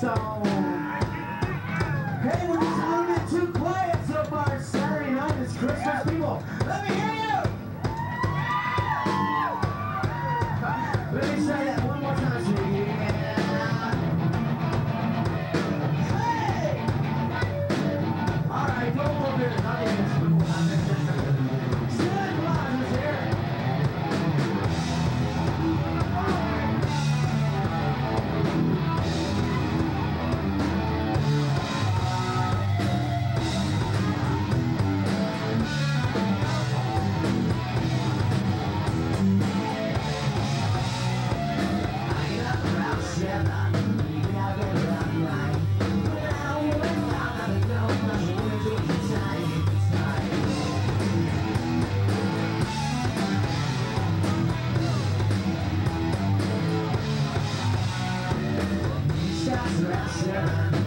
Brownstone. Thank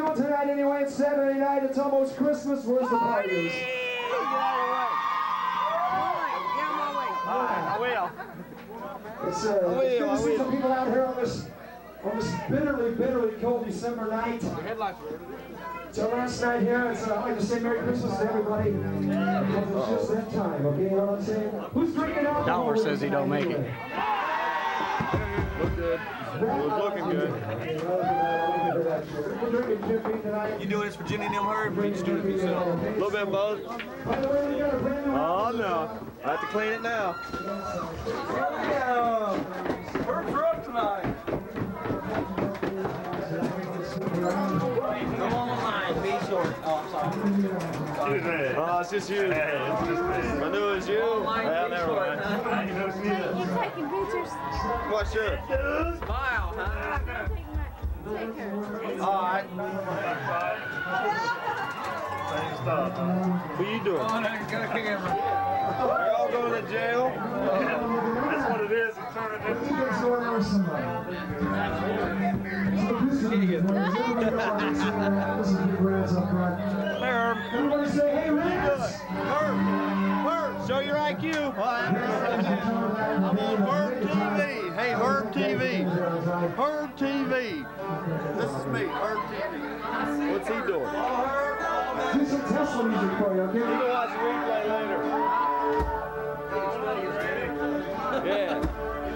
doing tonight anyway? It's Saturday night. It's almost Christmas. Where's the parties? I will. It's, uh, will, it's good I to see will. some people out here on this on this bitterly, bitterly cold December night. So last night here, it's, uh, I'd like to say Merry Christmas to everybody. It's just that time, okay? You know what I'm saying? Who's drinking alcohol? Dollar says he don't make it. Look good. It was looking good. We're drinking Jim Beam tonight. You doing this for Jenny and them herd, or you just doing it for yourself? A little bit of both. By the way, we got a brand new Oh no. I have to clean it now. Herb truck tonight. Come on the line, be short. Oh, I'm sorry. Oh, it's just you. I knew it was you. Yeah, never mind. Hey, you taking pictures? What, sure. Smile, huh? Take her. All right. What you doing? Oh, no, you got a camera. Are y'all going to jail? That's what it is. It's turning into You guys go over somebody. Herb. Everybody say, hey, Rats! Herb. Show your IQ. I'm on Herb TV. Hey, Herb TV. Herb TV. This is me, Herb TV. What's he doing? Do some Tesla music for you, You can watch the replay later. Yeah.